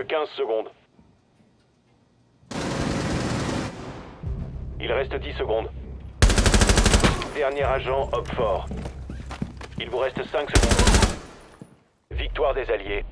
que 15 secondes. Il reste 10 secondes. Dernier agent, Hop fort. Il vous reste 5 secondes. Victoire des Alliés.